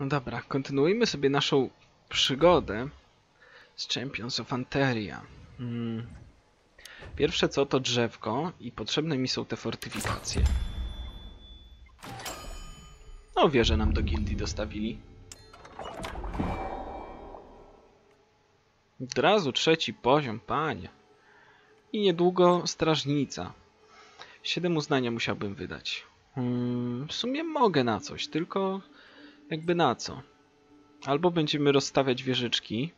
No dobra, kontynuujmy sobie naszą przygodę z Champions of Anteria. Mm. Pierwsze co to drzewko i potrzebne mi są te fortyfikacje. No wieżę nam do gildii dostawili. Od razu trzeci poziom, panie. I niedługo strażnica. Siedem uznania musiałbym wydać. Hmm, w sumie mogę na coś, tylko jakby na co? Albo będziemy rozstawiać wieżyczki.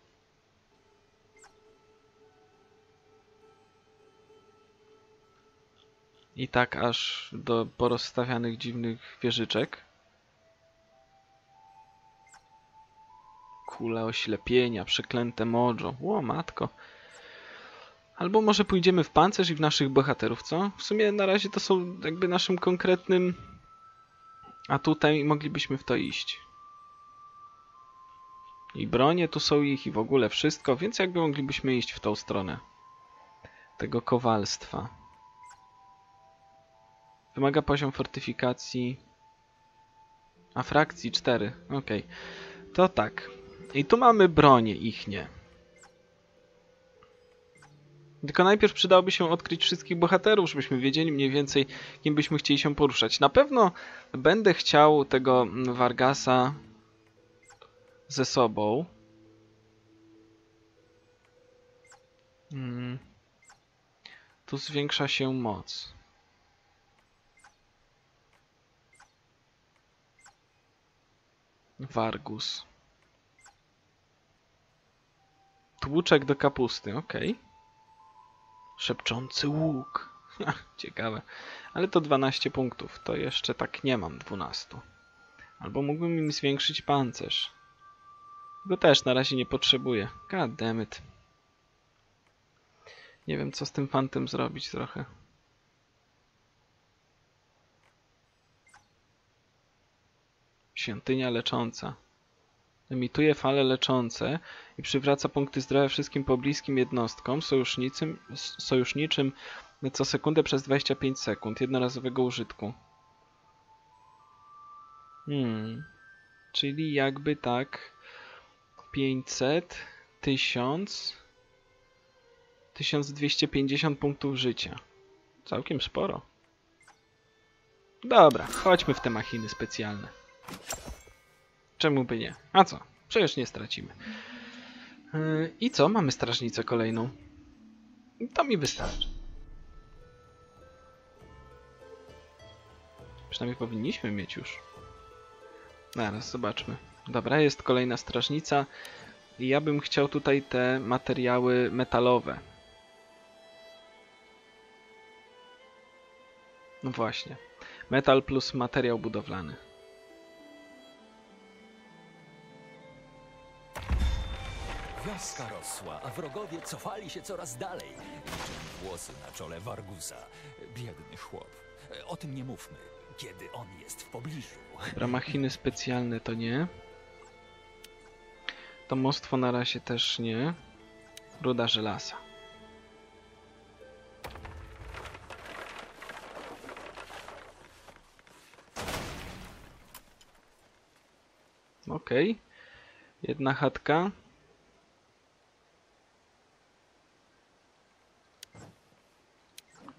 I tak aż do porozstawianych dziwnych wieżyczek. Kule oślepienia, przeklęte mojo. Ło, matko. Albo może pójdziemy w pancerz i w naszych bohaterów, co? W sumie na razie to są jakby naszym konkretnym... A tutaj moglibyśmy w to iść. I bronie tu są ich i w ogóle wszystko, więc jakby moglibyśmy iść w tą stronę. Tego kowalstwa. Wymaga poziom fortyfikacji... A frakcji 4. Okej. To tak. I tu mamy bronie ichnie. Tylko najpierw przydałoby się odkryć wszystkich bohaterów, żebyśmy wiedzieli mniej więcej, kim byśmy chcieli się poruszać. Na pewno będę chciał tego Vargasa ze sobą. Hmm. Tu zwiększa się moc. Vargus. Tłuczek do kapusty, okej. Okay. Szepczący łuk. Ciekawe. Ale to 12 punktów. To jeszcze tak nie mam 12. Albo mógłbym im zwiększyć pancerz. Go też na razie nie potrzebuję. God damn it. Nie wiem co z tym fantem zrobić trochę. Świątynia lecząca. Emituje fale leczące i przywraca punkty zdrowia wszystkim pobliskim jednostkom sojuszniczym, sojuszniczym co sekundę przez 25 sekund jednorazowego użytku. Hmm. Czyli jakby tak 500, 1000, 1250 punktów życia. Całkiem sporo. Dobra, chodźmy w te machiny specjalne. Czemu by nie? A co? Przecież nie stracimy. Yy, I co? Mamy strażnicę kolejną. To mi wystarczy. Przynajmniej powinniśmy mieć już. Zaraz zobaczmy. Dobra, jest kolejna strażnica. I ja bym chciał tutaj te materiały metalowe. No właśnie. Metal plus materiał budowlany. Wioska rosła, a wrogowie cofali się coraz dalej. Liczę włosy na czole Vargusa. Biedny chłop. O tym nie mówmy, kiedy on jest w pobliżu. Dobra, machiny specjalne to nie. To mostwo na razie też nie. Ruda żelaza. Okej. Okay. Jedna chatka.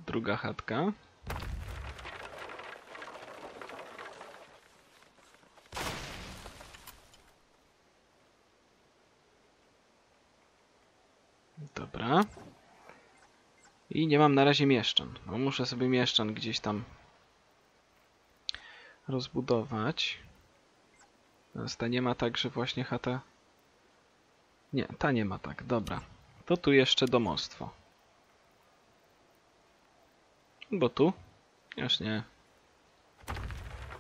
Druga chatka. Dobra. I nie mam na razie mieszczan. No, muszę sobie mieszczan gdzieś tam rozbudować. Teraz ta nie ma tak, że właśnie chata... Nie, ta nie ma tak, dobra. To tu jeszcze domostwo. Bo tu? Już nie.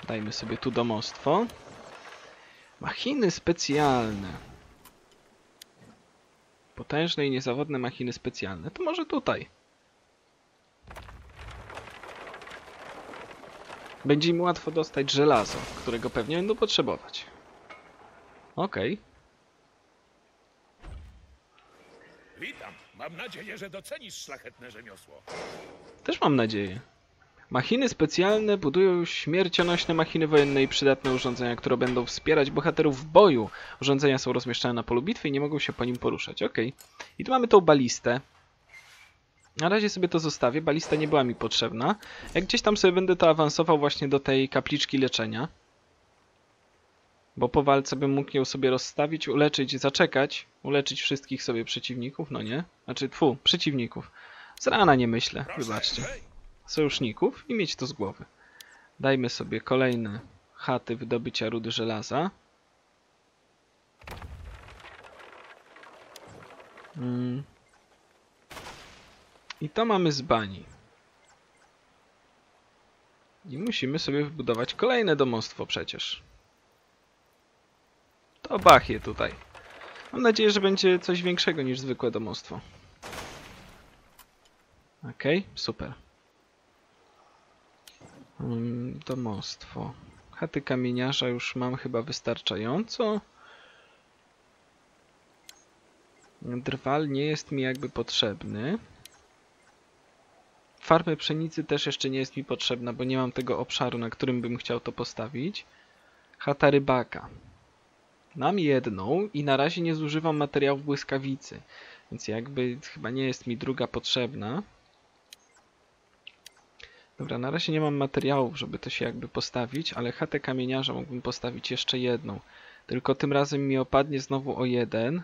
Dajmy sobie tu domostwo. Machiny specjalne. Potężne i niezawodne machiny specjalne. To może tutaj. Będzie im łatwo dostać żelazo, którego pewnie będą potrzebować. Okej. Okay. Witam. Mam nadzieję, że docenisz szlachetne rzemiosło. Też mam nadzieję. Machiny specjalne budują śmiercionośne machiny wojenne i przydatne urządzenia, które będą wspierać bohaterów w boju. Urządzenia są rozmieszczane na polu bitwy i nie mogą się po nim poruszać. Ok. I tu mamy tą balistę. Na razie sobie to zostawię. Balista nie była mi potrzebna. Jak gdzieś tam sobie będę to awansował właśnie do tej kapliczki leczenia. Bo po walce bym mógł ją sobie rozstawić, uleczyć, zaczekać. Uleczyć wszystkich sobie przeciwników, no nie? Znaczy, tfu, przeciwników. Z rana nie myślę, wybaczcie. Sojuszników i mieć to z głowy. Dajmy sobie kolejne chaty wydobycia rudy żelaza. Mm. I to mamy z bani. I musimy sobie wybudować kolejne domostwo przecież. To bachie tutaj. Mam nadzieję, że będzie coś większego niż zwykłe domostwo. Okej, okay, super. Mm, domostwo. Chaty kamieniarza już mam chyba wystarczająco. Drwal nie jest mi jakby potrzebny. Farmy pszenicy też jeszcze nie jest mi potrzebna, bo nie mam tego obszaru, na którym bym chciał to postawić. Chata rybaka. Mam jedną i na razie nie zużywam materiałów błyskawicy, więc jakby chyba nie jest mi druga potrzebna. Dobra, na razie nie mam materiałów, żeby to się jakby postawić, ale chatę kamieniarza mógłbym postawić jeszcze jedną. Tylko tym razem mi opadnie znowu o jeden.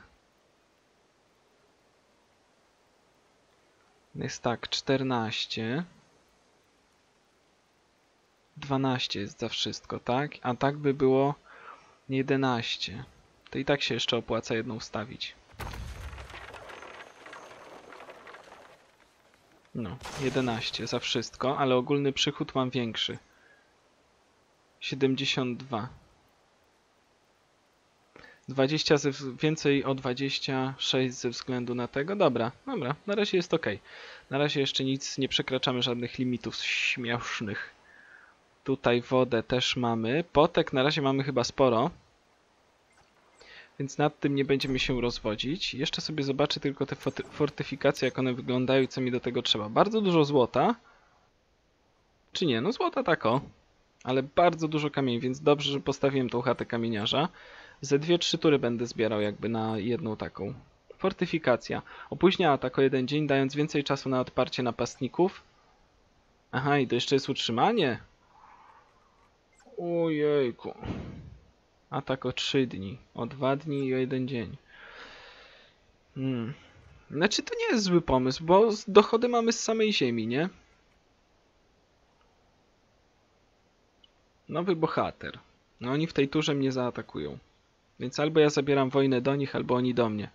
Jest tak, 14. 12 jest za wszystko, tak? A tak by było 11. To i tak się jeszcze opłaca jedną wstawić. No, 11 za wszystko, ale ogólny przychód mam większy. 72. 20 ze, więcej o 26 ze względu na tego. Dobra, dobra, na razie jest ok. Na razie jeszcze nic, nie przekraczamy żadnych limitów śmiesznych. Tutaj wodę też mamy. Potek na razie mamy chyba sporo. Więc nad tym nie będziemy się rozwodzić. Jeszcze sobie zobaczę tylko te fortyfikacje, jak one wyglądają i co mi do tego trzeba. Bardzo dużo złota. Czy nie? No złota tako. Ale bardzo dużo kamieni, więc dobrze, że postawiłem tą chatę kamieniarza. Ze dwie, trzy tury będę zbierał jakby na jedną taką. Fortyfikacja. Opóźnia atak o jeden dzień, dając więcej czasu na odparcie napastników. Aha, i to jeszcze jest utrzymanie. Ojejku. Atak o 3 dni. O 2 dni i o 1 dzień. Hmm. Znaczy to nie jest zły pomysł, bo dochody mamy z samej ziemi, nie? Nowy bohater. No oni w tej turze mnie zaatakują. Więc albo ja zabieram wojnę do nich, albo oni do mnie.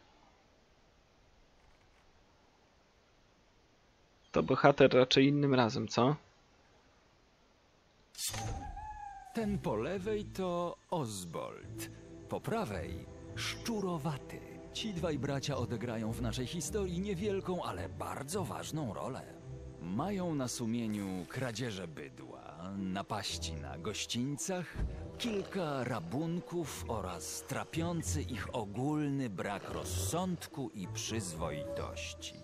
To bohater raczej innym razem, co? Ten po lewej to Osbold, po prawej Szczurowaty. Ci dwaj bracia odegrają w naszej historii niewielką, ale bardzo ważną rolę. Mają na sumieniu kradzieże bydła, napaści na gościńcach, kilka rabunków oraz trapiący ich ogólny brak rozsądku i przyzwoitości.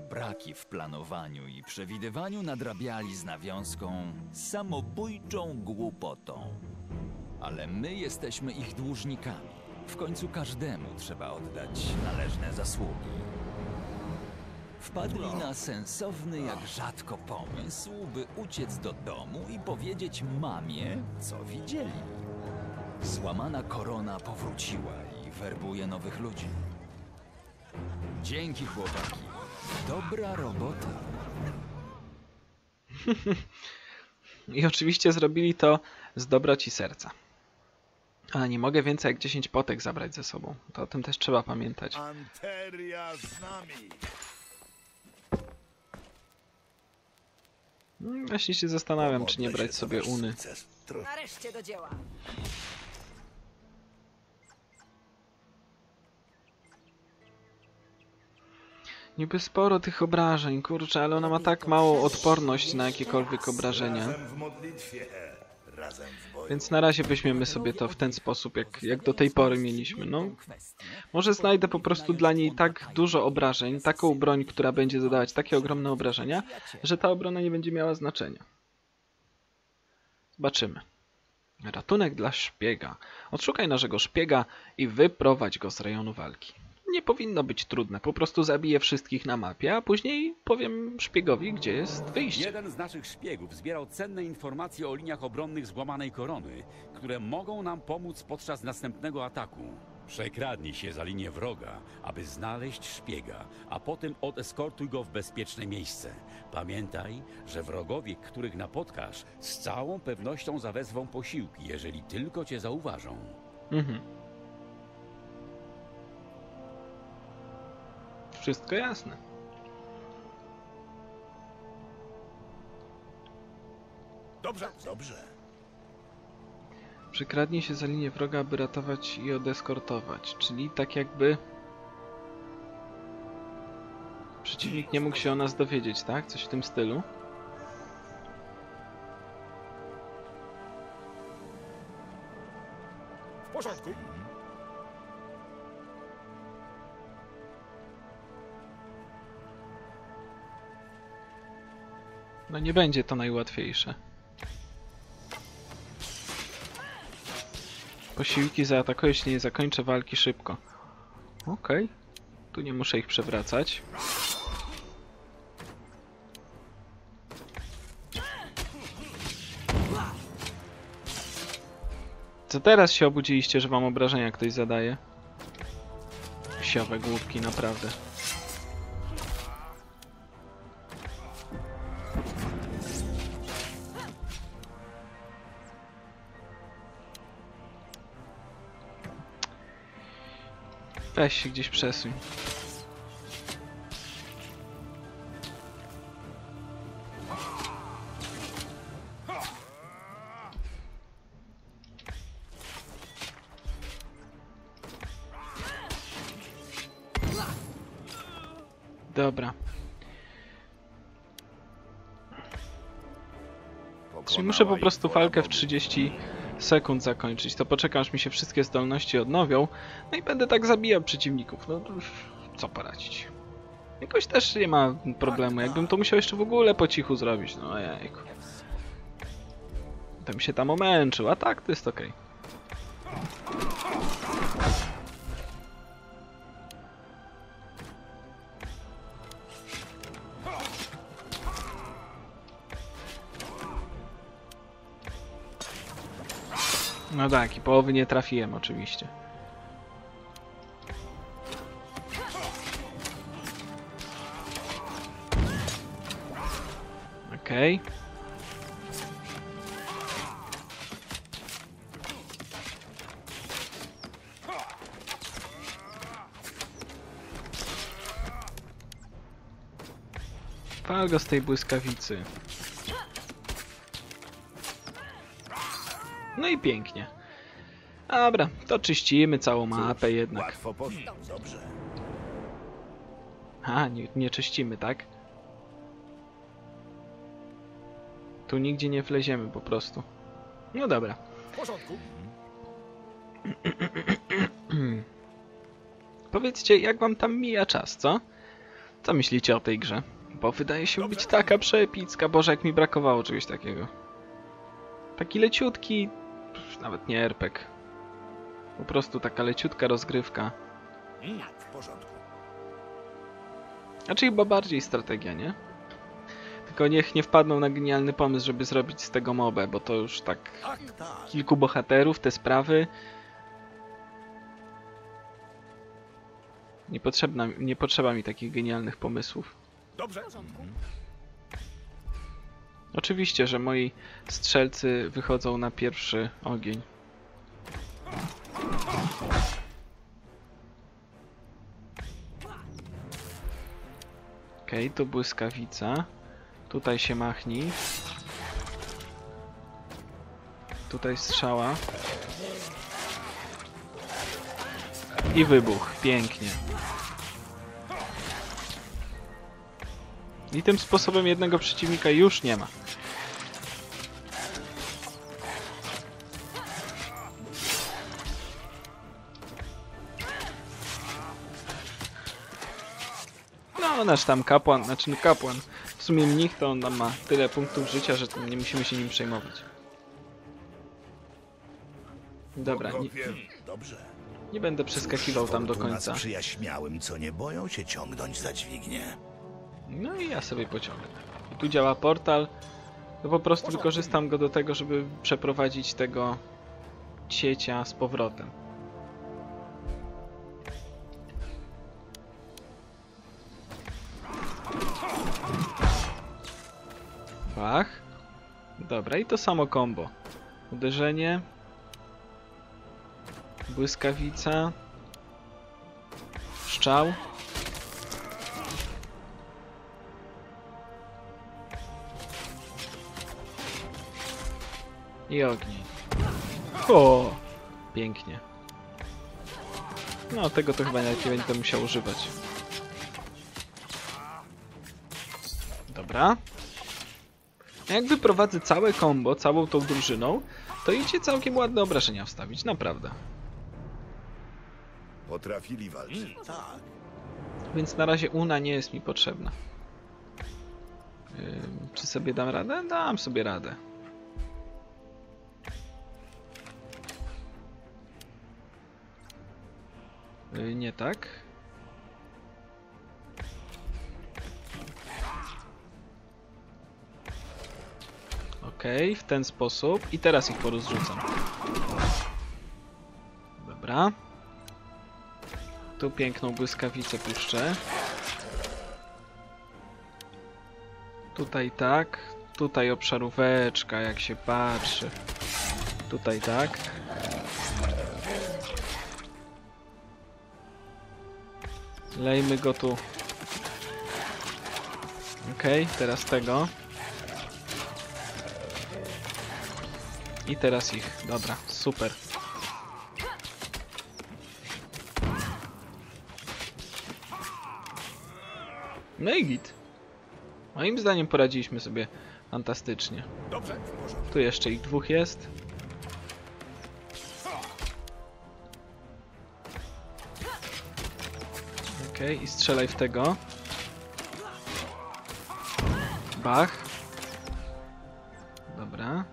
Braki w planowaniu i przewidywaniu nadrabiali z nawiązką samobójczą głupotą. Ale my jesteśmy ich dłużnikami. W końcu każdemu trzeba oddać należne zasługi. Wpadli na sensowny jak rzadko pomysł, by uciec do domu i powiedzieć mamie, co widzieli. Złamana korona powróciła i werbuje nowych ludzi. Dzięki chłopaki. Dobra robota. I oczywiście zrobili to z dobroci serca. Ale nie mogę więcej jak 10 potek zabrać ze sobą. To o tym też trzeba pamiętać. Anteria z nami. Mm, Właśnie się zastanawiam, czy nie brać sobie uny. Nareszcie do dzieła. Niby sporo tych obrażeń, kurczę, ale ona ma tak małą odporność na jakiekolwiek obrażenia. Razem w modlitwie, razem w boju. Więc na razie weźmiemy sobie to w ten sposób, jak, jak do tej pory mieliśmy. No, może znajdę po prostu dla niej tak dużo obrażeń, taką broń, która będzie zadawać takie ogromne obrażenia, że ta obrona nie będzie miała znaczenia. Zobaczymy. Ratunek dla szpiega. Odszukaj naszego szpiega i wyprowadź go z rejonu walki. Nie powinno być trudne, po prostu zabiję wszystkich na mapie, a później powiem szpiegowi, gdzie jest wyjście. Jeden z naszych szpiegów zbierał cenne informacje o liniach obronnych złamanej korony, które mogą nam pomóc podczas następnego ataku. Przekradnij się za linię wroga, aby znaleźć szpiega, a potem odeskortuj go w bezpieczne miejsce. Pamiętaj, że wrogowie, których napotkasz, z całą pewnością zawezwą posiłki, jeżeli tylko cię zauważą. Mhm. Wszystko jasne. Dobrze, dobrze. Przekradnij się za linię wroga, aby ratować i odeskortować. Czyli tak jakby... Przeciwnik nie mógł się o nas dowiedzieć, tak? Coś w tym stylu. W porządku. No nie będzie to najłatwiejsze. Posiłki zaatakuję, jeśli nie zakończę walki szybko. Okej. Tu nie muszę ich przewracać. Co teraz się obudziliście, że wam obrażenia ktoś zadaje? Psiowe głupki, naprawdę. Weź się gdzieś przesuń. Dobra. Czyli muszę po prostu walkę w 30 sekund zakończyć. To poczekam, aż mi się wszystkie zdolności odnowią. No i będę tak zabijał przeciwników. No co poradzić. Jakoś też nie ma problemu. Jakbym to musiał jeszcze w ogóle po cichu zrobić. No ojejku. To mi się tam omęczył, a tak to jest okej. No tak, i połowy nie trafiłem oczywiście. Okej. Pal go z tej błyskawicy. No i pięknie. Dobra, to czyścimy całą mapę jednak. Łatwo. Dobrze. A, nie, nie czyścimy, tak? Tu nigdzie nie wleziemy po prostu. No dobra. Powiedzcie, jak wam tam mija czas, co? Co myślicie o tej grze? Bo wydaje się być taka przepicka. Boże, jak mi brakowało czegoś takiego. Taki leciutki, nawet nie RPG. Po prostu taka leciutka rozgrywka. W porządku. Znaczy chyba bardziej strategia, nie? Tylko niech nie wpadną na genialny pomysł, żeby zrobić z tego mobę, bo to już tak Tak, tak. kilku bohaterów, te sprawy. Niepotrzebna, nie potrzeba mi takich genialnych pomysłów. Dobrze. Oczywiście, że moi strzelcy wychodzą na pierwszy ogień. Okej, okay, tu błyskawica. Tutaj się machnij. Tutaj strzała. I wybuch. Pięknie. I tym sposobem jednego przeciwnika już nie ma. No, nasz tam kapłan, znaczy no kapłan, w sumie mnich to on tam ma tyle punktów życia, że nie musimy się nim przejmować. Dobra, nie. Dobrze. nie będę przeskakiwał tam do końca. sprzyja śmiałym, co nie boją się ciągnąć za dźwignię. No i ja sobie pociągnę. I tu działa portal. To po prostu wykorzystam go do tego, żeby przeprowadzić tego ciecia z powrotem. Bach. Dobra, i to samo combo. Uderzenie. Błyskawica. Szczał. I ogień. O, pięknie. No, tego to chyba nie będę musiał używać. Dobra. Jak wyprowadzę całe combo, całą tą drużyną, to idzie całkiem ładne obrażenia wstawić, naprawdę. Potrafili walczyć. Tak. Więc na razie Una nie jest mi potrzebna. Ym, czy sobie dam radę? Dam sobie radę. Yy, nie tak. Okej, w ten sposób. I teraz ich porozrzucam. Dobra. Tu piękną błyskawicę puszczę. Tutaj tak. Tutaj obszaróweczka, jak się patrzy. Tutaj tak. Lejmy go tu. Okej, teraz tego. I teraz ich. Dobra, super. No i git. Moim zdaniem poradziliśmy sobie fantastycznie. Tu jeszcze ich dwóch jest. Okej, i strzelaj w tego. Bach. Dobra.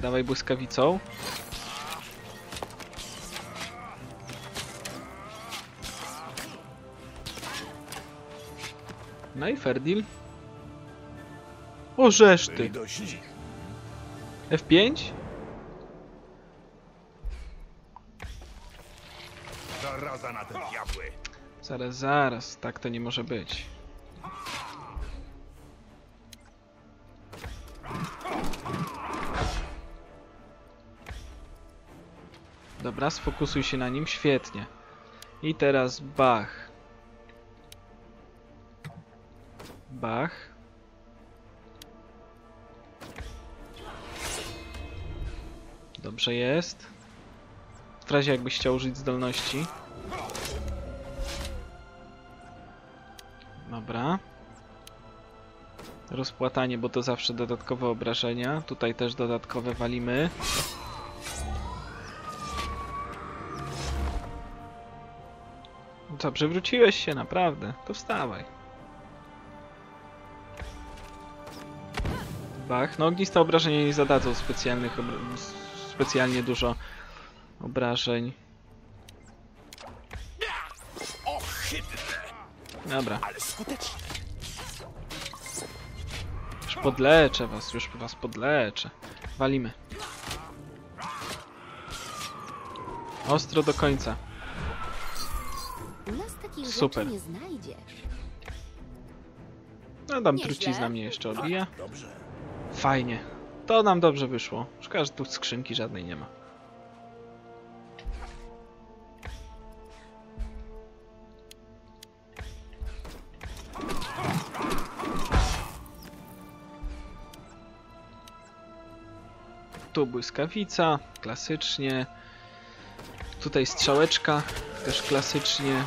Dawaj błyskawicą. No i Ferdil. O, żeż ty. Byli dość. F5? Zaraza na te diabły. Zaraz, zaraz, tak to nie może być. Dobra, sfokusuj się na nim, świetnie. I teraz Bach. Bach. Dobrze jest. W razie jakbyś chciał użyć zdolności. Dobra. Rozpłatanie, bo to zawsze dodatkowe obrażenia. Tutaj też dodatkowe walimy. Co, przewróciłeś się? Naprawdę. To wstawaj. Bach. No ogniste obrażenia nie zadadzą specjalnych specjalnie dużo obrażeń. Dobra. Ale skutecznie. Już podleczę was, już was podleczę. Walimy. Ostro do końca. Super. nie. No Nieźle. trucizna mnie jeszcze odbija. Fajnie. To nam dobrze wyszło. Szkoda, że tu skrzynki żadnej nie ma. Tu błyskawica, klasycznie. Tutaj strzałeczka, też klasycznie.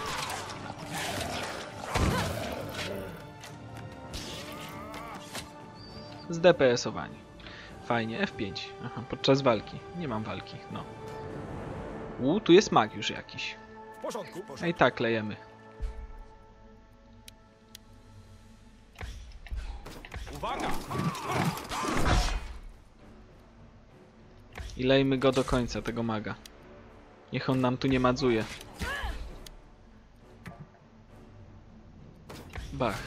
Z DPS-owanie. Fajnie, F5. Aha, podczas walki. Nie mam walki, no. U, tu jest mag już jakiś. W porządku, porządku. i tak lejemy. Uwaga! I lejmy go do końca, tego maga. Niech on nam tu nie madzuje. Bach.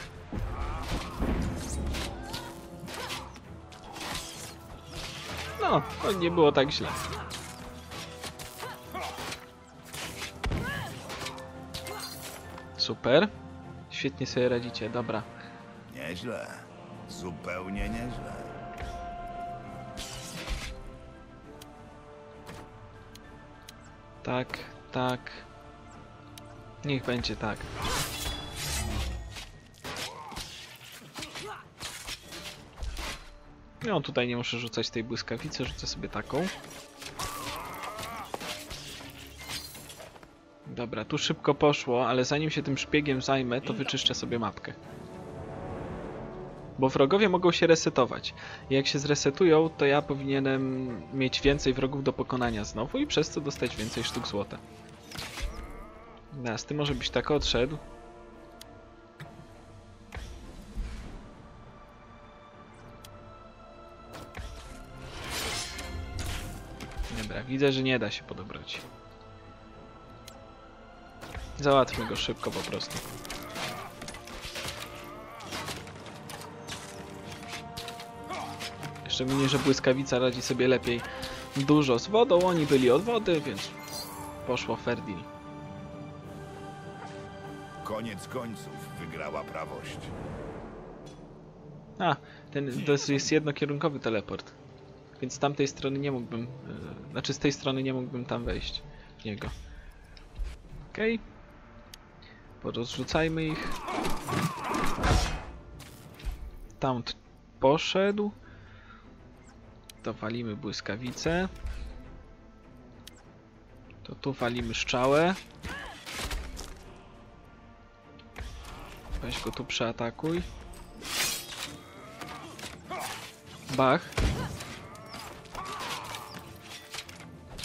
No, to nie było tak źle. Super. Świetnie sobie radzicie, dobra. Nieźle. Zupełnie nieźle. Tak, tak. Niech będzie tak. No tutaj nie muszę rzucać tej błyskawicy, rzucę sobie taką. Dobra, tu szybko poszło, ale zanim się tym szpiegiem zajmę, to wyczyszczę sobie mapkę. Bo wrogowie mogą się resetować. Jak się zresetują, to ja powinienem mieć więcej wrogów do pokonania znowu i przez to dostać więcej sztuk złota. Nas, ty może byś tak odszedł. Dobra, widzę, że nie da się podobrać. Załatwmy go szybko po prostu. Szczególnie, że błyskawica radzi sobie lepiej dużo z wodą. Oni byli od wody, więc poszło Ferdil. Koniec końców wygrała prawość. A, ten to jest- jednokierunkowy teleport. Więc z tamtej strony nie mógłbym. Yy, znaczy z tej strony nie mógłbym tam wejść. Niego. Okej. Okay. Porozrzucajmy ich. Taunt poszedł. To walimy błyskawicę. To tu walimy szczałę. Weź go tu przeatakuj. Bach.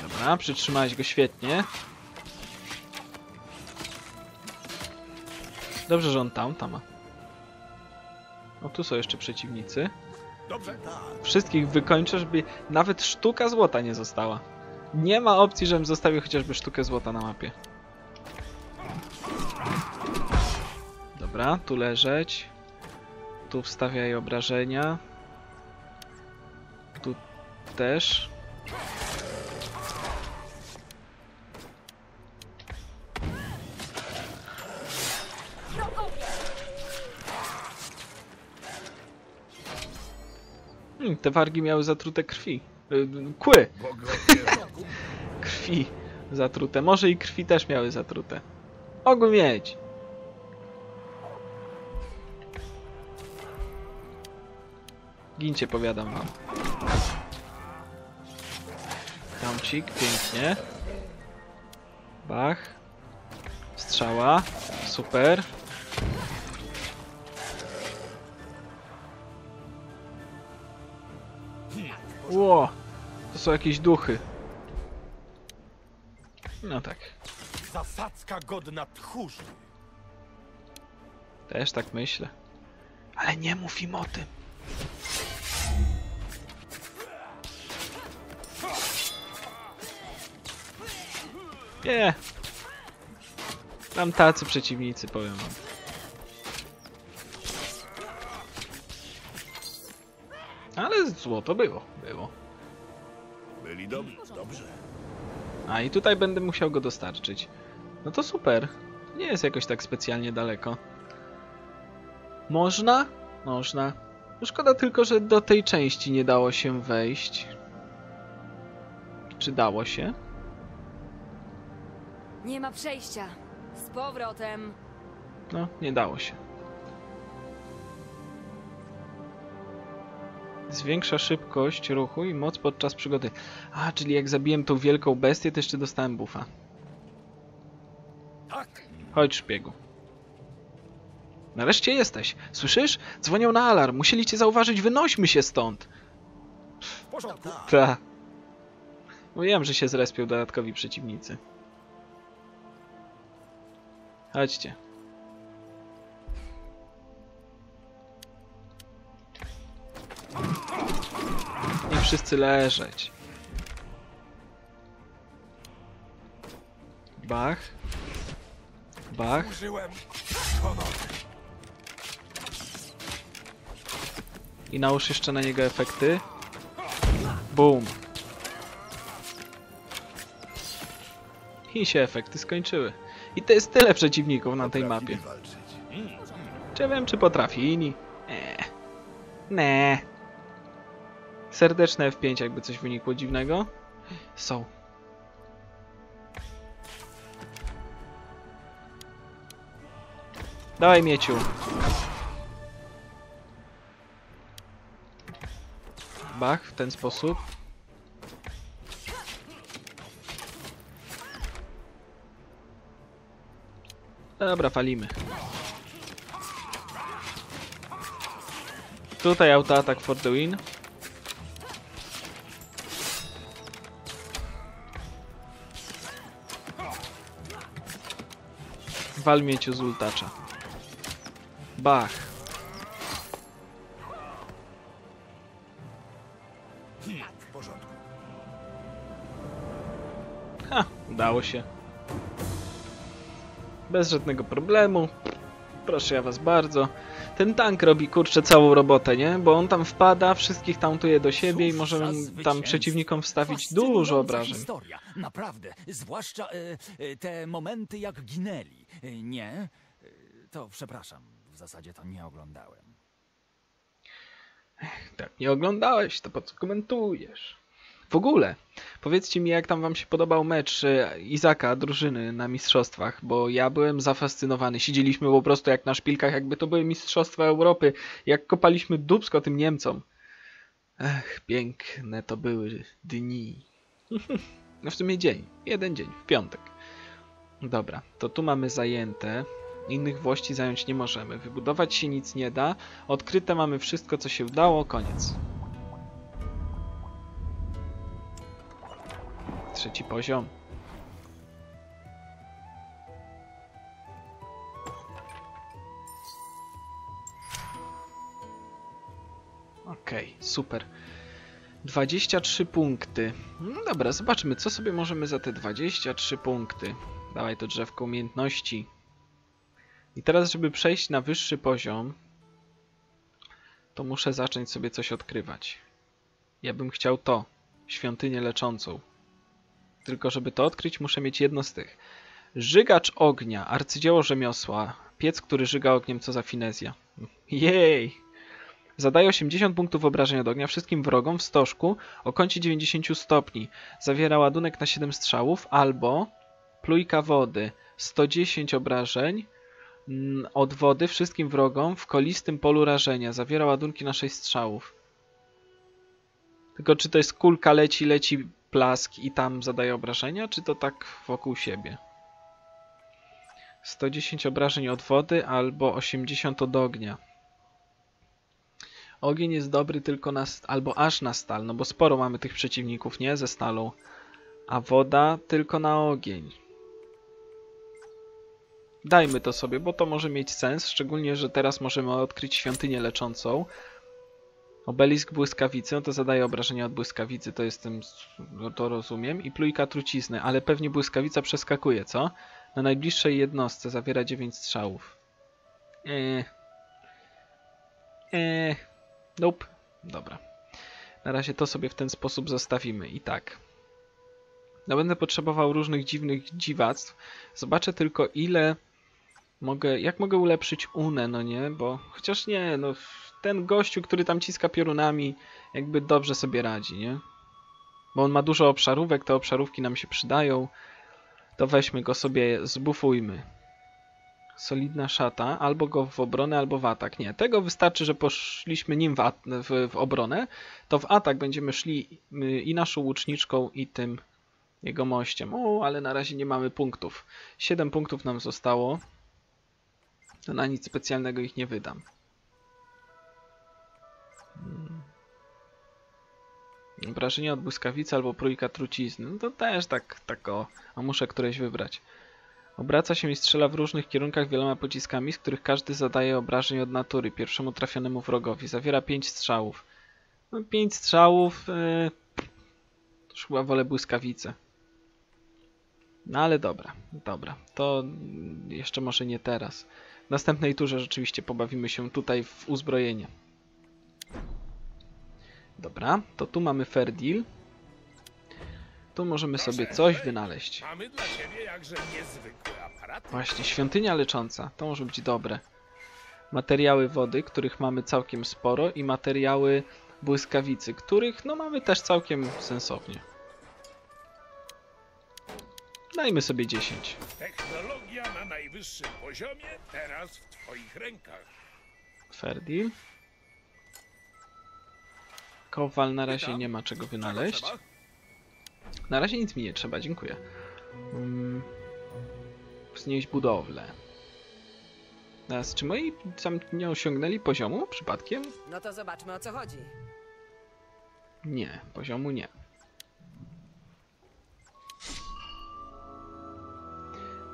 Dobra, przytrzymałeś go świetnie. Dobrze, że on tam, tam ma. O, tu są jeszcze przeciwnicy. Dobrze. Wszystkich wykończę, żeby nawet sztuka złota nie została. Nie ma opcji, żebym zostawił chociażby sztukę złota na mapie. Dobra, tu leżeć. Tu wstawiaj obrażenia. Tu też. Te wargi miały zatrute krwi. Y, Kły krwi zatrute. Może i krwi też miały zatrute. Mogły mieć. Gincie, powiadam wam. Kamcik, pięknie. Bach. Strzała. Super. Ło! To są jakieś duchy. No tak. zasadzka godna tchórzy. Też tak myślę. Ale nie mów im o tym. Nie. Tam tacy przeciwnicy, powiem wam. Ale złoto było, było. Byli dobrzy. Dobrze. A i tutaj będę musiał go dostarczyć. No to super. Nie jest jakoś tak specjalnie daleko. Można? Można. No Szkoda tylko, że do tej części nie dało się wejść. Czy dało się? Nie ma przejścia. Z powrotem. No, nie dało się. Zwiększa szybkość ruchu i moc podczas przygody. A, czyli jak zabiłem tą wielką bestię, to jeszcze dostałem buffa. Tak. Chodź, szpiegu. Nareszcie jesteś. Słyszysz? Dzwonią na alarm. Musieli cię zauważyć. Wynośmy się stąd. W porządku. Ta. Mówiłem, że się zrespią dodatkowi przeciwnicy. Chodźcie. I wszyscy leżeć. Bach. Bach. I nałóż jeszcze na niego efekty. Boom. I się efekty skończyły. I to jest tyle przeciwników na tej mapie. walczyć. Czy wiem, czy potrafili? Eee. Nie. Serdeczne F5, jakby coś wynikło dziwnego. Są. Dawaj, mieciu. Bach, w ten sposób. Dobra, falimy. Tutaj autoatak for the win. Wal mieciu z ultacza. Bach. Ha, udało się. Bez żadnego problemu. Proszę ja was bardzo. Ten tank robi kurczę całą robotę, nie? Bo on tam wpada, wszystkich tautuje do siebie i możemy tam przeciwnikom wstawić dużo obrażeń. historia, naprawdę. Zwłaszcza e, e, te momenty, jak ginęli. E, nie? E, To przepraszam, w zasadzie to nie oglądałem. Tak, nie oglądałeś, to po co komentujesz? W ogóle, powiedzcie mi, jak tam wam się podobał mecz e, Izaka, drużyny na mistrzostwach, bo ja byłem zafascynowany. Siedzieliśmy po prostu jak na szpilkach, jakby to były mistrzostwa Europy, jak kopaliśmy dubsko tym Niemcom. Ech, piękne to były dni. No w sumie dzień, jeden dzień, w piątek. Dobra, to tu mamy zajęte. Innych włości zająć nie możemy. Wybudować się nic nie da. Odkryte mamy wszystko, co się udało. Koniec. Trzeci poziom. Okej, super. 23 punkty. No dobra, zobaczmy, co sobie możemy za te 23 punkty. Dawaj to drzewko umiejętności. I teraz, żeby przejść na wyższy poziom, to muszę zacząć sobie coś odkrywać. Ja bym chciał to, świątynię leczącą. Tylko, żeby to odkryć, muszę mieć jedno z tych. Żygacz ognia, arcydzieło rzemiosła, piec, który żyga ogniem, co za finezja. Jej! Zadaje 80 punktów obrażeń od ognia wszystkim wrogom w stożku o kącie 90 stopni. Zawiera ładunek na 7 strzałów albo plujka wody 110 obrażeń mm, od wody wszystkim wrogom w kolistym polu rażenia. Zawiera ładunki na 6 strzałów. Tylko czy to jest kulka leci, leci plask i tam zadaje obrażenia, czy to tak wokół siebie? 110 obrażeń od wody albo 80 od ognia. Ogień jest dobry tylko na, albo aż na stal, no bo sporo mamy tych przeciwników, nie? Ze stalą. A woda tylko na ogień. Dajmy to sobie, bo to może mieć sens, szczególnie, że teraz możemy odkryć świątynię leczącą. Obelisk błyskawicy, no to zadaje obrażenia od błyskawicy, to jestem, no to rozumiem. I plujka trucizny, ale pewnie błyskawica przeskakuje, co? Na najbliższej jednostce zawiera 9 strzałów. Eee. Eee. Nope. Dobra. Na razie to sobie w ten sposób zostawimy. I tak. No będę potrzebował różnych dziwnych dziwactw. Zobaczę tylko ile mogę, jak mogę ulepszyć Unę, no nie? Bo chociaż nie, no ten gościu, który tam ciska piorunami, jakby dobrze sobie radzi, nie? Bo on ma dużo obszarówek, te obszarówki nam się przydają. To weźmy go sobie, zbufujmy. Solidna szata, albo go w obronę, albo w atak. Nie, tego wystarczy, że poszliśmy nim w, w, w obronę, to w atak będziemy szli i naszą łuczniczką, i tym jego mościem. O, ale na razie nie mamy punktów. 7 punktów nam zostało. To na nic specjalnego ich nie wydam. Hmm. Obrażenia od błyskawicy albo prójka trucizny. No to też tak, tak o. A muszę któreś wybrać. Obraca się i strzela w różnych kierunkach wieloma pociskami, z których każdy zadaje obrażeń od natury pierwszemu trafionemu wrogowi. Zawiera 5 strzałów. No 5 strzałów... Yy... Już chyba wolę błyskawicę. No ale dobra, dobra. To jeszcze może nie teraz. Następnej turze rzeczywiście pobawimy się tutaj w uzbrojenie. Dobra, to tu mamy fair deal. Tu możemy sobie coś wynaleźć. Mamy dla ciebie jakże niezwykły aparat. Właśnie, świątynia lecząca. To może być dobre. Materiały wody, których mamy całkiem sporo i materiały błyskawicy, których no mamy też całkiem sensownie. Dajmy sobie 10. Technologia na najwyższym poziomie, teraz w twoich rękach. Fair deal. Kowal na razie nie ma czego wynaleźć. Na razie nic mi nie trzeba, dziękuję. Mm, Wznieść budowlę. Teraz, czy moi tam nie osiągnęli poziomu przypadkiem? No to zobaczmy o co chodzi. Nie, poziomu nie.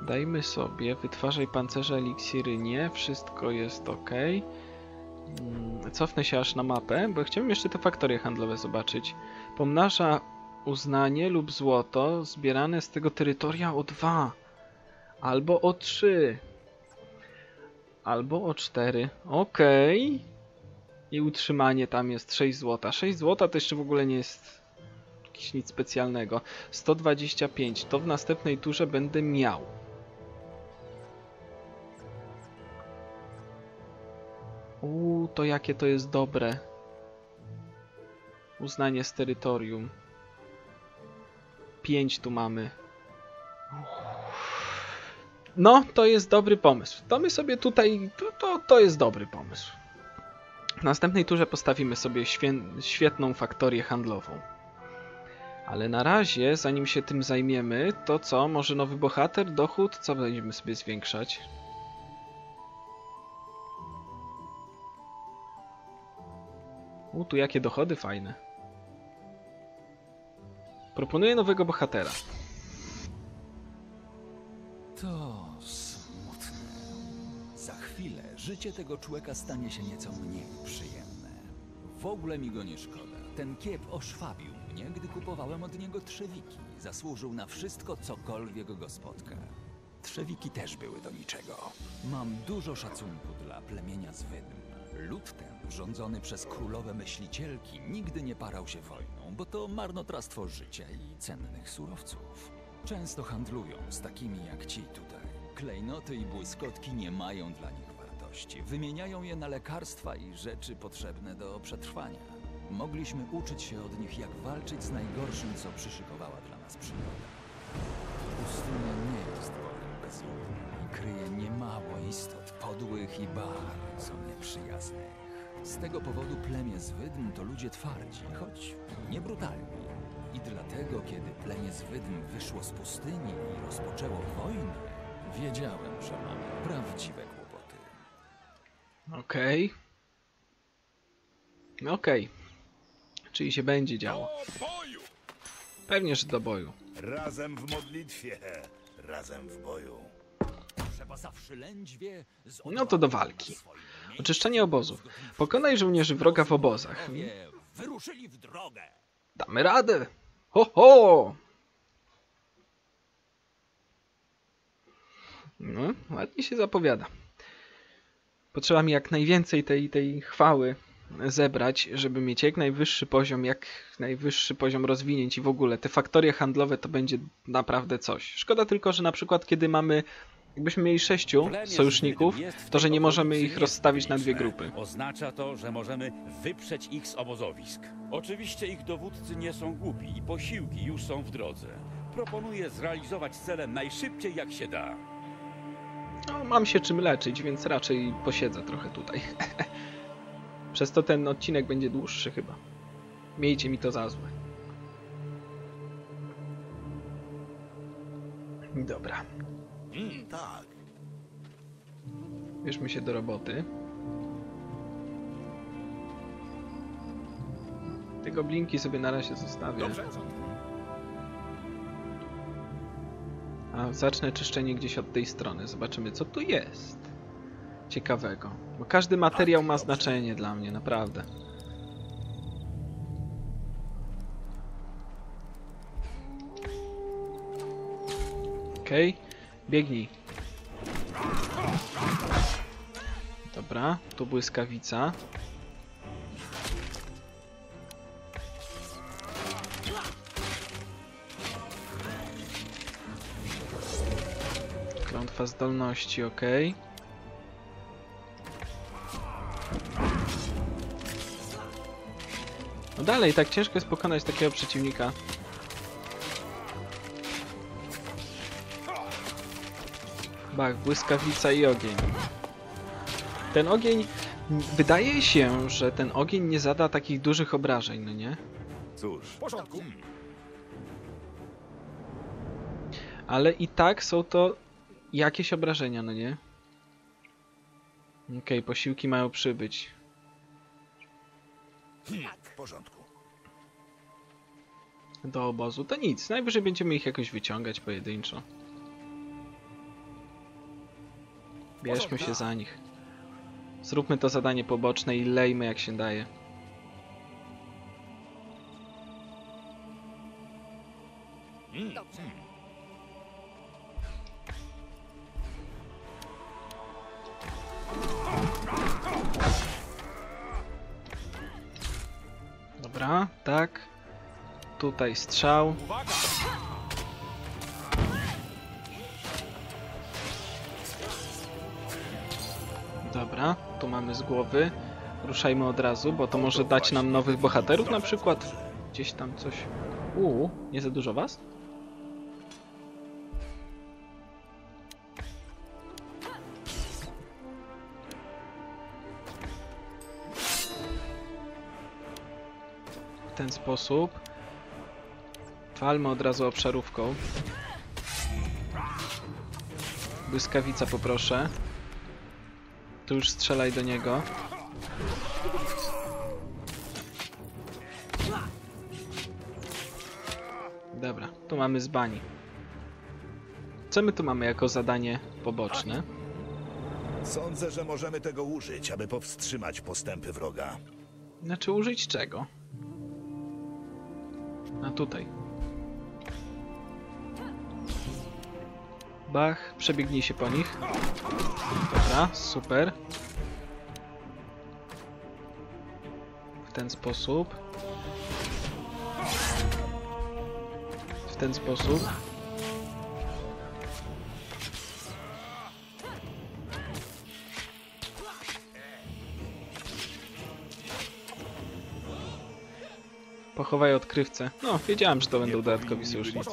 Dajmy sobie, wytwarzaj pancerze, eliksiry nie, wszystko jest ok. Mm, Cofnę się aż na mapę, bo chciałbym jeszcze te faktorie handlowe zobaczyć. Pomnaża uznanie lub złoto zbierane z tego terytoria o 2. Albo o 3. Albo o 4. Okej. I utrzymanie tam jest 6 złota. 6 złota to jeszcze w ogóle nie jest jakieś nic specjalnego. 125. To w następnej turze będę miał. Uuu, to jakie to jest dobre. Uznanie z terytorium. 5 tu mamy. No, to jest dobry pomysł. To my sobie tutaj. To, to, to jest dobry pomysł. W następnej turze postawimy sobie świetną faktorię handlową. Ale na razie, zanim się tym zajmiemy, to co? Może nowy bohater, dochód? Co będziemy sobie zwiększać? U, tu jakie dochody fajne. Proponuję nowego bohatera. To smutne. Za chwilę życie tego człowieka stanie się nieco mniej przyjemne. W ogóle mi go nie szkoda. Ten kiep oszwabił mnie, gdy kupowałem od niego trzewiki. Zasłużył na wszystko, cokolwiek go spotka. Trzewiki też były do niczego. Mam dużo szacunku dla plemienia Zwydm. Lud ten, rządzony przez królowe myślicielki, nigdy nie parał się wojną, bo to marnotrawstwo życia i cennych surowców. Często handlują z takimi jak ci tutaj. Klejnoty i błyskotki nie mają dla nich wartości. Wymieniają je na lekarstwa i rzeczy potrzebne do przetrwania. Mogliśmy uczyć się od nich, jak walczyć z najgorszym, co przyszykowała dla nas przyroda. Pustynia nie jest kryje niemało istot podłych i bardzo nieprzyjaznych. Z tego powodu plemię Zwydm to ludzie twardzi, choć nie brutalni. I dlatego, kiedy plemię Zwydm wyszło z pustyni i rozpoczęło wojnę, wiedziałem, że mamy prawdziwe kłopoty. Okej. Okej. Czyli się będzie działo. Pewnie, że do boju. Razem w modlitwie, razem w boju. No to do walki. Oczyszczenie obozów. Pokonaj żołnierzy wroga w obozach. Wyruszyli w drogę! Damy radę! Ho, ho! No, ładnie się zapowiada. Potrzeba mi jak najwięcej tej, tej chwały zebrać, żeby mieć jak najwyższy poziom, jak najwyższy poziom rozwinięć i w ogóle te faktorie handlowe to będzie naprawdę coś. Szkoda tylko, że na przykład kiedy mamy, jakbyśmy mieli sześciu sojuszników, to że nie możemy ich rozstawić na dwie grupy. Oznacza to, że możemy wyprzeć ich z obozowisk. Oczywiście ich dowódcy nie są głupi i posiłki już są w drodze. Proponuję zrealizować cele najszybciej jak się da. No, mam się czym leczyć, więc raczej posiedzę trochę tutaj. Przez to ten odcinek będzie dłuższy chyba. Miejcie mi to za złe. Dobra, Mm, tak. bierzmy się do roboty. Te goblinki sobie na razie zostawię. Dobrze. A zacznę czyszczenie gdzieś od tej strony. Zobaczymy, co tu jest. Ciekawego. Bo każdy materiał ma znaczenie dla mnie, naprawdę. Okej, biegnij. Dobra, tu błyskawica. Klątwa zdolności, ok. No dalej, tak ciężko jest pokonać takiego przeciwnika. Bach, błyskawica i ogień. Ten ogień... Wydaje się, że ten ogień nie zada takich dużych obrażeń, no nie? Cóż, W porządku. Ale i tak są to jakieś obrażenia, no nie? Okej, posiłki mają przybyć. W porządku. do obozu, to nic. Najwyżej będziemy ich jakoś wyciągać pojedynczo. Bierzmy się za nich. Zróbmy to zadanie poboczne i lejmy jak się daje. Dobrze. Dobra, tak. Tutaj strzał. Tu mamy z głowy. Ruszajmy od razu, bo to może dać nam nowych bohaterów na przykład. Gdzieś tam coś. Uuu, nie za dużo was? W ten sposób. Walmy od razu obszarówką. Błyskawica poproszę. Tu już strzelaj do niego. Dobra, tu mamy z bani. Co my tu mamy jako zadanie poboczne? sądzę, że możemy tego użyć, aby powstrzymać postępy wroga. Znaczy użyć czego? A tutaj. Bach, przebiegnij się po nich. Dobra, super. W ten sposób. W ten sposób. Pochowaj odkrywcę. No, wiedziałem, że to będą dodatkowi sojusznicy.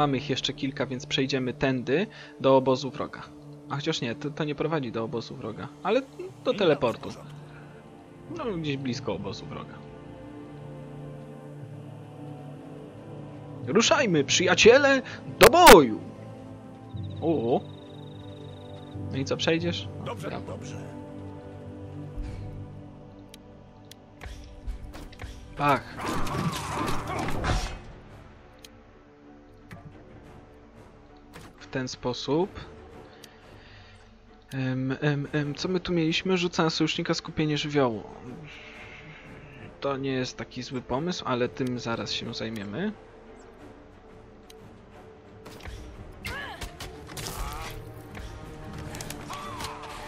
Mamy ich jeszcze kilka, więc przejdziemy tędy do obozu wroga. A chociaż nie, to, to nie prowadzi do obozu wroga, ale do teleportu. No, gdzieś blisko obozu wroga. Ruszajmy, przyjaciele, do boju! O. No i co, przejdziesz? O, Dobrze, brawo. Dobrze. Pach. Ten sposób. Em, em, em, co my tu mieliśmy? Rzuca sojusznika skupienie żywiołu. To nie jest taki zły pomysł, ale tym zaraz się zajmiemy.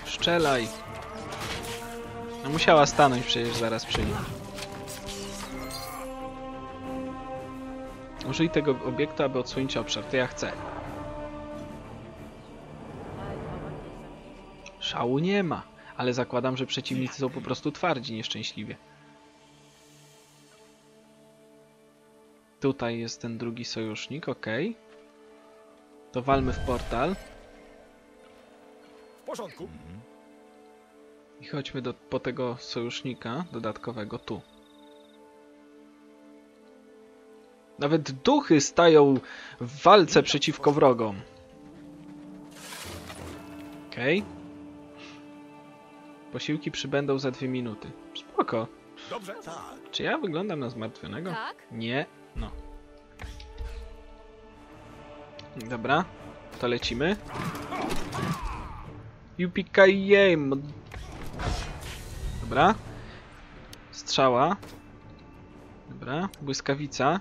Strzelaj! No musiała stanąć przecież zaraz przy nim. Użyj tego obiektu, aby odsłonić obszar. To ja chcę. Szału nie ma, ale zakładam, że przeciwnicy są po prostu twardzi nieszczęśliwie. Tutaj jest ten drugi sojusznik, ok. To walmy w portal W porządku. i chodźmy do, po tego sojusznika dodatkowego tu. Nawet duchy stają w walce przeciwko wrogom. Okej. Posiłki przybędą za dwie minuty. Spoko. Dobrze? Tak. Czy ja wyglądam na zmartwionego? Tak? Nie. No. Dobra. To lecimy. Yuppie Dobra. Strzała. Dobra. Błyskawica.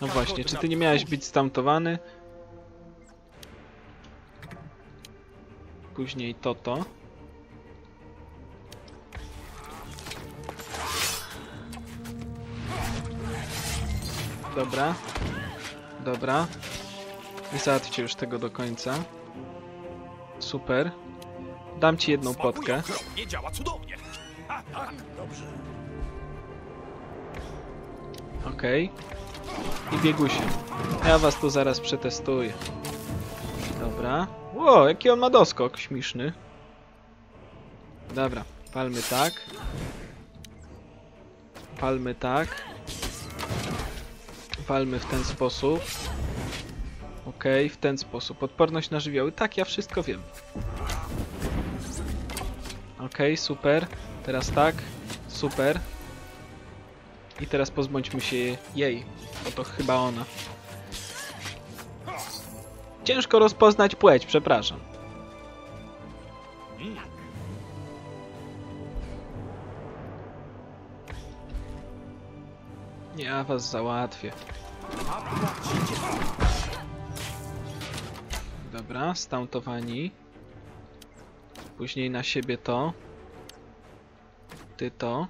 No właśnie, czy ty nie miałeś być stamtowany? Później to to. Dobra. Dobra. Nie załatwcie już tego do końca. Super. Dam ci jedną potkę. Nie działa cudownie. Dobrze. Okej. I biegusie. Ja was tu zaraz przetestuję. Dobra. Ło, jaki on ma doskok śmieszny. Dobra, palmy tak. Palmy tak. Palmy w ten sposób. Okej, w ten sposób. Odporność na żywioły. Tak, ja wszystko wiem. Okej, super. Teraz tak. Super. I teraz pozbądźmy się jej, bo to chyba ona. Ciężko rozpoznać płeć, przepraszam. Ja was załatwię. Dobra, stauntowani. Później na siebie to. Ty to.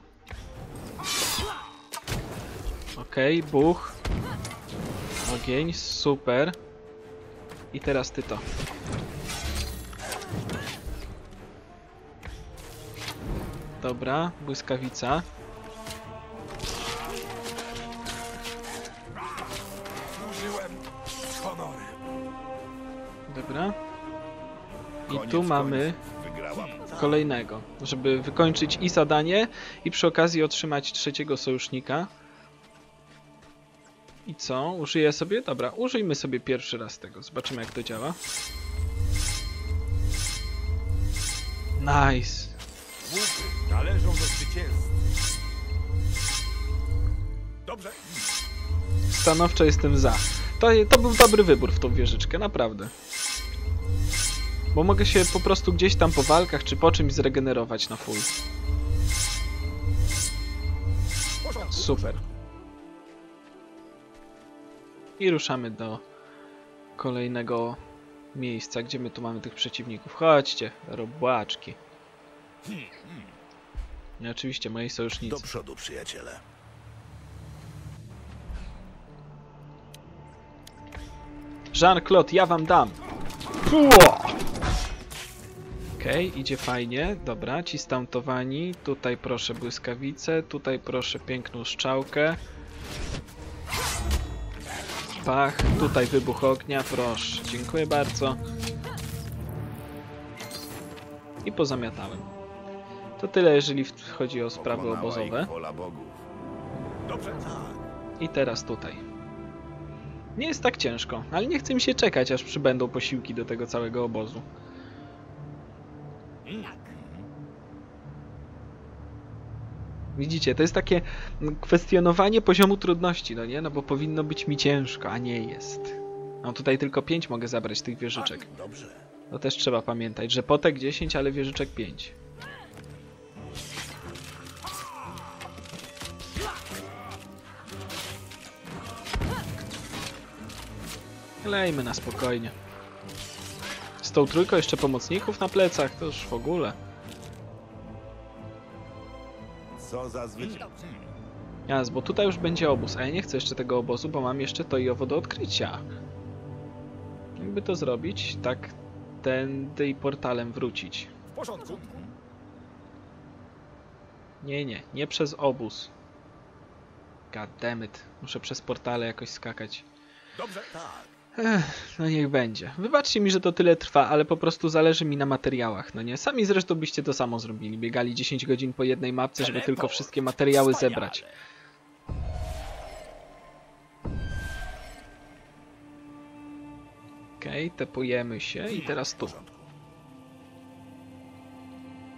Okej, buch. Ogień, super. I teraz ty to. Dobra, błyskawica. Użyłem. Dobra. I tu mamy kolejnego, żeby wykończyć i zadanie i przy okazji otrzymać trzeciego sojusznika. I co? Użyję sobie? Dobra, użyjmy sobie pierwszy raz tego. Zobaczymy jak to działa. Nice. Należą do zwycięzcy. Dobrze. Stanowczo jestem za. To, to był dobry wybór w tą wieżyczkę, naprawdę. Bo mogę się po prostu gdzieś tam po walkach czy po czymś zregenerować na full. Super. I ruszamy do kolejnego miejsca, gdzie my tu mamy tych przeciwników. Chodźcie, robłaczki. I oczywiście moi Do sojusznicy. przodu, przyjaciele. Jean-Claude, ja wam dam. Okej, idzie fajnie. Dobra, ci stauntowani. Tutaj proszę błyskawicę, tutaj proszę piękną strzałkę. Pach, tutaj wybuch ognia, proszę. Dziękuję bardzo. I pozamiatałem. To tyle, jeżeli chodzi o sprawy obozowe. I teraz tutaj. Nie jest tak ciężko, ale nie chce mi się czekać, aż przybędą posiłki do tego całego obozu. Widzicie, to jest takie kwestionowanie poziomu trudności, no nie? No bo powinno być mi ciężko, a nie jest. No tutaj tylko 5 mogę zabrać tych wieżyczek. Dobrze. To też trzeba pamiętać, że potek 10, ale wieżyczek 5. Lejmy na spokojnie. Z tą trójką jeszcze pomocników na plecach, to już w ogóle. Co za zwycięstwo. Jas, bo tutaj już będzie obóz, a ja nie chcę jeszcze tego obozu, bo mam jeszcze to i owo do odkrycia. Jakby to zrobić? Tak tędy i portalem wrócić. W porządku. Nie, nie, nie przez obóz. God damn it. Muszę przez portale jakoś skakać. Dobrze. No niech będzie. Wybaczcie mi, że to tyle trwa, ale po prostu zależy mi na materiałach, no nie? Sami zresztą byście to samo zrobili. Biegali 10 godzin po jednej mapce, żeby tylko wszystkie materiały zebrać. Okej, okay, tepujemy się i teraz tu.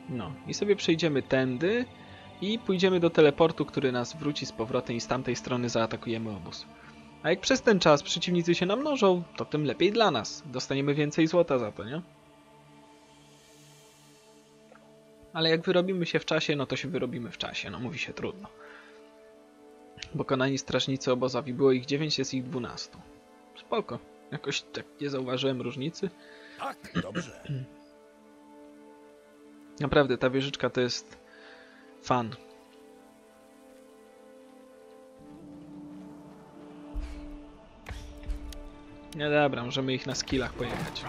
No, i sobie przejdziemy tędy i pójdziemy do teleportu, który nas wróci z powrotem i z tamtej strony zaatakujemy obóz. A jak przez ten czas przeciwnicy się namnożą, to tym lepiej dla nas. Dostaniemy więcej złota za to, nie? Ale jak wyrobimy się w czasie, no to się wyrobimy w czasie, no mówi się trudno. Pokonani strażnicy obozowi. Było ich 9, jest ich 12. Spoko. Jakoś tak nie zauważyłem różnicy. Tak, dobrze. Naprawdę, ta wieżyczka to jest fan. Nie dobra, możemy ich na skillach pojechać.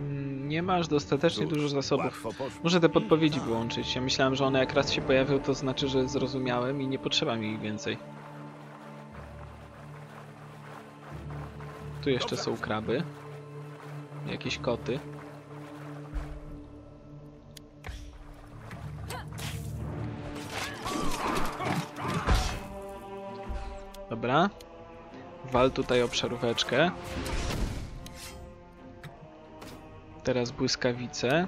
Mm, Nie masz dostatecznie dużo zasobów. Muszę te podpowiedzi wyłączyć. Ja myślałem, że one jak raz się pojawią, to znaczy, że zrozumiałem i nie potrzeba mi ich więcej. Tu jeszcze są kraby. Jakieś koty. Dobra. Wal tutaj obszaróweczkę. Teraz błyskawice.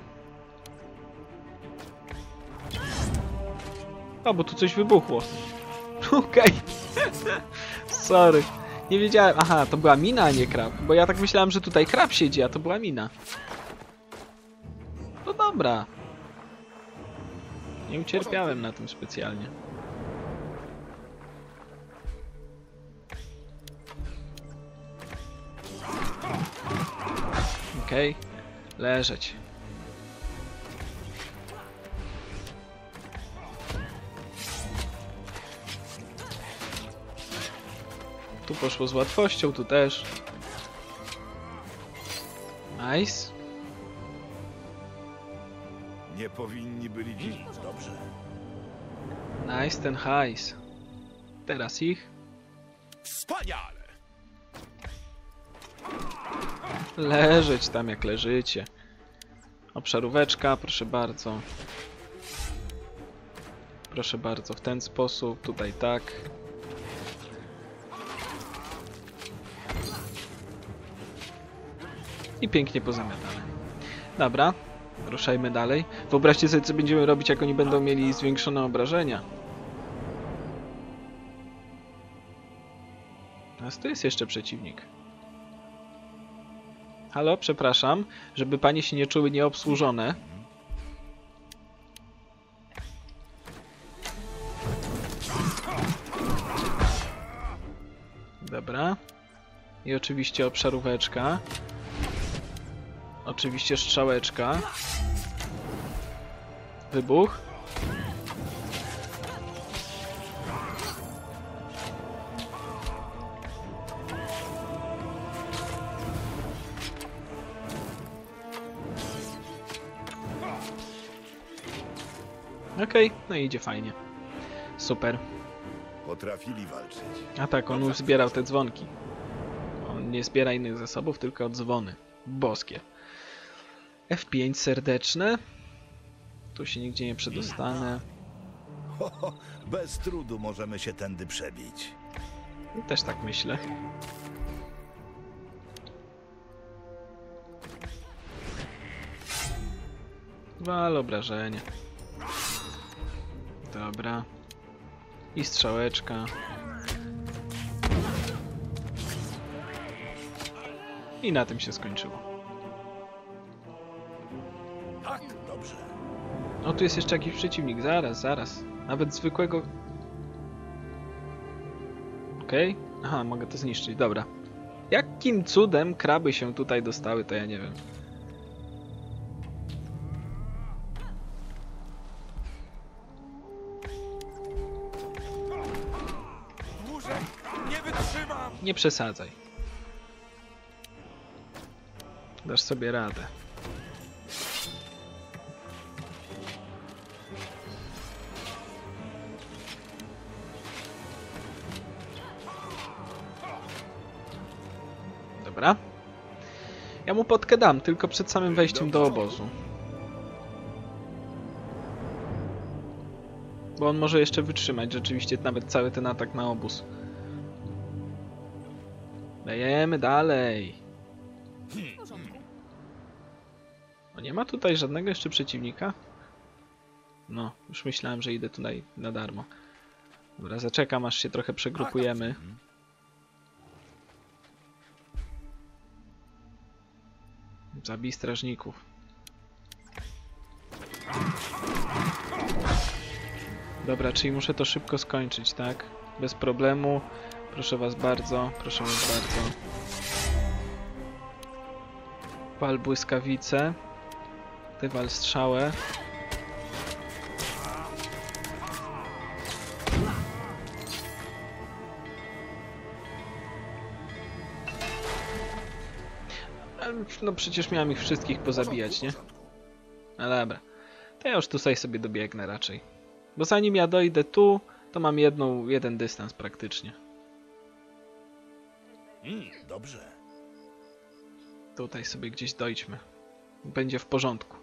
A, bo tu coś wybuchło. Okej. Sorry. Nie wiedziałem. Aha, to była mina, a nie krab. Bo ja tak myślałem, że tutaj krab siedzi, a to była mina. No dobra. Nie ucierpiałem na tym specjalnie. Okej. Leżeć. Tu poszło z łatwością, tu też. Nice. Nie powinni byli dziś. Dobrze. Nice ten hajs. Teraz ich. Wspaniale! Leżeć tam jak leżycie. Obszaróweczka, proszę bardzo. Proszę bardzo, w ten sposób, tutaj tak. I pięknie pozamiatane. Dobra, ruszajmy dalej. Wyobraźcie sobie, co będziemy robić, jak oni będą mieli zwiększone obrażenia. Teraz tu jest jeszcze przeciwnik. Halo, przepraszam, żeby panie się nie czuły nieobsłużone. Dobra. I oczywiście obszaróweczka. Oczywiście strzałeczka. Wybuch. Okej, no i idzie fajnie. Super. Potrafili walczyć. A tak, on już zbierał te dzwonki. On nie zbiera innych zasobów, tylko dzwony. Boskie. F5 serdeczne. Tu się nigdzie nie przedostanę. Ho, ho, bez trudu możemy się tędy przebić. Też tak myślę. Wal obrażenie. Dobra. I strzałeczka. I na tym się skończyło. Dobrze. O, tu jest jeszcze jakiś przeciwnik. Zaraz, zaraz. Nawet zwykłego... Okej. Aha, mogę to zniszczyć. Dobra. Jakim cudem kraby się tutaj dostały, to ja nie wiem. Dłużej nie wytrzymam! Nie przesadzaj. Dasz sobie radę. Ja mu potkę dam, tylko przed samym wejściem do obozu. Bo on może jeszcze wytrzymać rzeczywiście nawet cały ten atak na obóz. Dajemy dalej. W porządku. O, nie ma tutaj żadnego jeszcze przeciwnika? No, już myślałem, że idę tutaj na darmo. Dobra, zaczekam aż się trochę przegrupujemy. Zabij strażników. Dobra, czyli muszę to szybko skończyć, tak? Bez problemu. Proszę was bardzo, proszę was bardzo. Pal błyskawice. Ty wal strzałę. No przecież miałem ich wszystkich pozabijać, nie? No dobra. To ja już tutaj sobie dobiegnę raczej. Bo zanim ja dojdę tu, to mam jedną, jeden dystans praktycznie. Mm, dobrze. Tutaj sobie gdzieś dojdźmy. Będzie w porządku.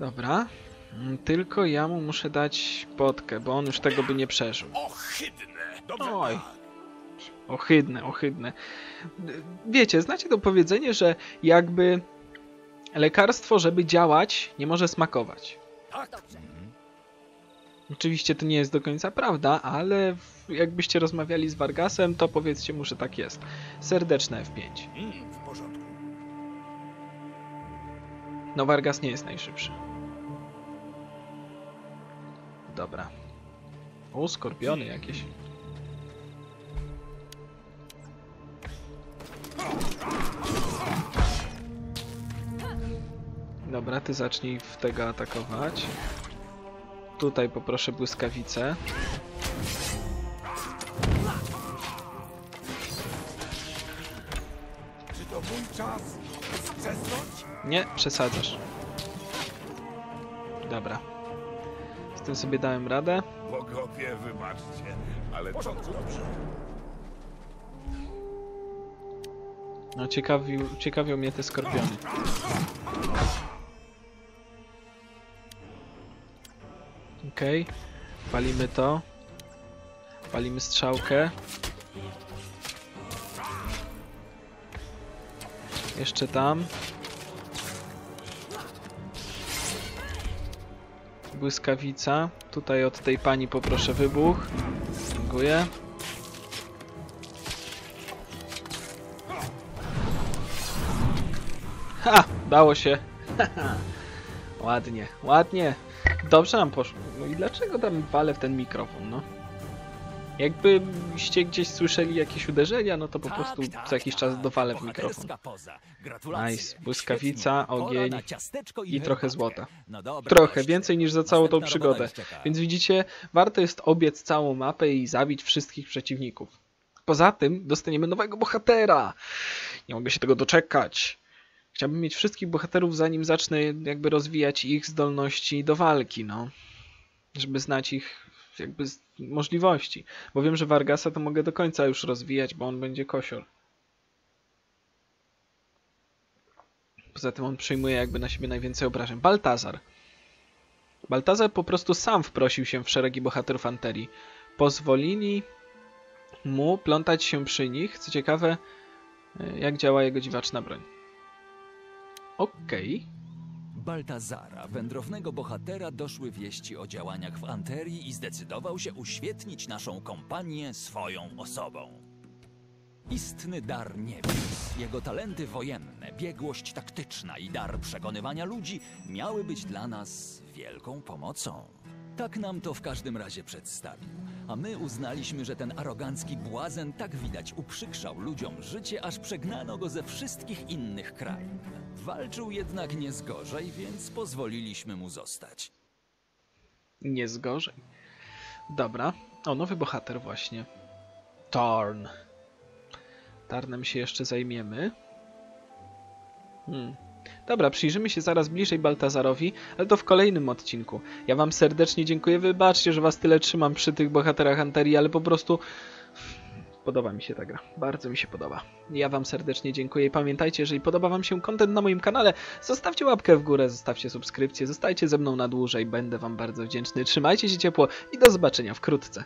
Dobra. Mm, Tylko ja mu muszę dać potkę, bo on już tego by nie przeżył. Ohydne! Dobrze. Oj. Ohydne, ohydne. Wiecie, znacie to powiedzenie, że jakby lekarstwo, żeby działać, nie może smakować. Dobrze. Oczywiście to nie jest do końca prawda, ale jakbyście rozmawiali z Vargasem, to powiedzcie mu, że tak jest. Serdeczne F5. Mm, w porządku. No Vargas nie jest najszybszy. Dobra. O, skorpiony jakieś. Dobra, ty zacznij w tego atakować. Tutaj poproszę błyskawicę. Czy to mój czas? Nie, przesadzasz. Dobra. Z tym sobie dałem radę. Bogowie, wybaczcie, ale to dobrze. No ciekawił, ciekawią mnie te skorpiony. Okej. Palimy to. Palimy strzałkę. Jeszcze tam. Błyskawica. Tutaj od tej pani poproszę wybuch. Dziękuję. Ha! Dało się. ładnie, ładnie. Dobrze nam poszło. No i dlaczego tam walę w ten mikrofon, no? Jakbyście gdzieś słyszeli jakieś uderzenia, no to po prostu co jakiś czas dowalę w mikrofon. Tak. Nice. Błyskawica, ogień i trochę złota. No Trochę, więcej niż za całą tą przygodę. Więc widzicie, warto jest obiec całą mapę i zabić wszystkich przeciwników. Poza tym dostaniemy nowego bohatera. Nie mogę się tego doczekać. Chciałbym mieć wszystkich bohaterów, zanim zacznę jakby rozwijać ich zdolności do walki, no. Żeby znać ich jakby możliwości. Bo wiem, że Vargasa to mogę do końca już rozwijać, bo on będzie kosior. Poza tym on przyjmuje jakby na siebie najwięcej obrażeń. Baltazar. Baltazar po prostu sam wprosił się w szeregi bohaterów Anterii. Pozwolili mu plątać się przy nich. Co ciekawe, jak działa jego dziwaczna broń. Okej. Baltazara, wędrownego bohatera, doszły wieści o działaniach w Anterii i zdecydował się uświetnić naszą kompanię swoją osobą. Istny dar niebios, jego talenty wojenne, biegłość taktyczna i dar przekonywania ludzi miały być dla nas wielką pomocą. Tak nam to w każdym razie przedstawił. A my uznaliśmy, że ten arogancki błazen tak widać uprzykrzał ludziom życie, aż przegnano go ze wszystkich innych krain. Walczył jednak nie z gorzej, więc pozwoliliśmy mu zostać. Nie zgorzej. Dobra. O, nowy bohater właśnie. Tarn. Tarnem się jeszcze zajmiemy. Hmm. Dobra, przyjrzymy się zaraz bliżej Baltazarowi, ale to w kolejnym odcinku. Ja wam serdecznie dziękuję. Wybaczcie, że was tyle trzymam przy tych bohaterach Anterii, ale po prostu podoba mi się ta gra. Bardzo mi się podoba. Ja wam serdecznie dziękuję i pamiętajcie, jeżeli podoba wam się content na moim kanale, zostawcie łapkę w górę, zostawcie subskrypcję, zostajcie ze mną na dłużej. Będę wam bardzo wdzięczny. Trzymajcie się ciepło i do zobaczenia wkrótce.